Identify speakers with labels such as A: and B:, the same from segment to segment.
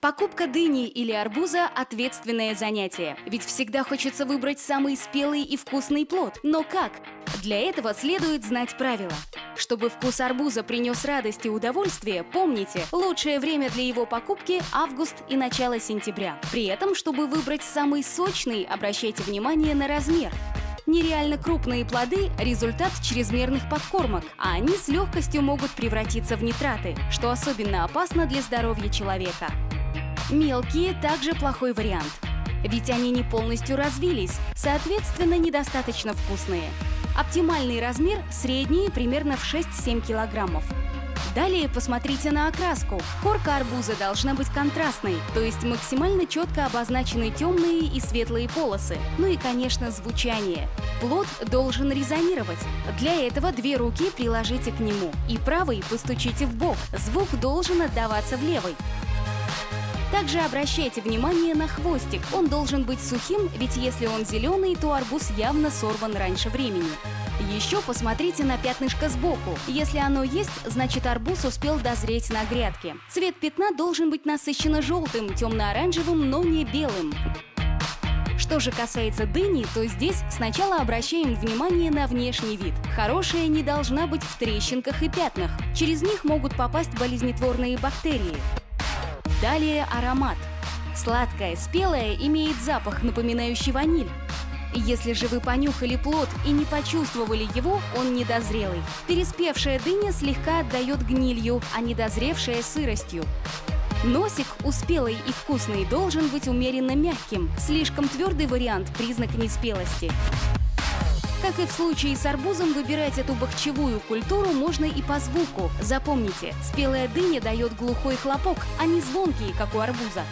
A: Покупка дыни или арбуза – ответственное занятие. Ведь всегда хочется выбрать самый спелый и вкусный плод. Но как? Для этого следует знать правила. Чтобы вкус арбуза принес радость и удовольствие, помните, лучшее время для его покупки – август и начало сентября. При этом, чтобы выбрать самый сочный, обращайте внимание на размер. Нереально крупные плоды – результат чрезмерных подкормок, а они с легкостью могут превратиться в нитраты, что особенно опасно для здоровья человека. Мелкие – также плохой вариант, ведь они не полностью развились, соответственно, недостаточно вкусные. Оптимальный размер – средний, примерно в 6-7 килограммов. Далее посмотрите на окраску. Корка арбуза должна быть контрастной, то есть максимально четко обозначены темные и светлые полосы. Ну и, конечно, звучание. Плод должен резонировать. Для этого две руки приложите к нему и правой постучите в бок. Звук должен отдаваться в левой. Также обращайте внимание на хвостик. Он должен быть сухим, ведь если он зеленый, то арбуз явно сорван раньше времени. Еще посмотрите на пятнышко сбоку. Если оно есть, значит арбуз успел дозреть на грядке. Цвет пятна должен быть насыщенно желтым, темно-оранжевым, но не белым. Что же касается дыни, то здесь сначала обращаем внимание на внешний вид. Хорошая не должна быть в трещинках и пятнах. Через них могут попасть болезнетворные бактерии. Далее аромат. Сладкая, спелая, имеет запах, напоминающий ваниль. Если же вы понюхали плод и не почувствовали его, он недозрелый. Переспевшая дыня слегка отдает гнилью, а недозревшая – сыростью. Носик, успелый и вкусный, должен быть умеренно мягким. Слишком твердый вариант – признак неспелости. Как и в случае с арбузом, выбирать эту бахчевую культуру можно и по звуку. Запомните, спелая дыня дает глухой хлопок, а не звонкий, как у арбуза.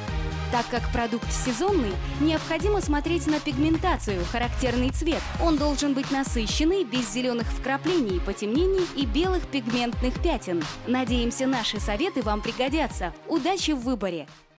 A: Так как продукт сезонный, необходимо смотреть на пигментацию, характерный цвет. Он должен быть насыщенный, без зеленых вкраплений, потемнений и белых пигментных пятен. Надеемся, наши советы вам пригодятся. Удачи в выборе!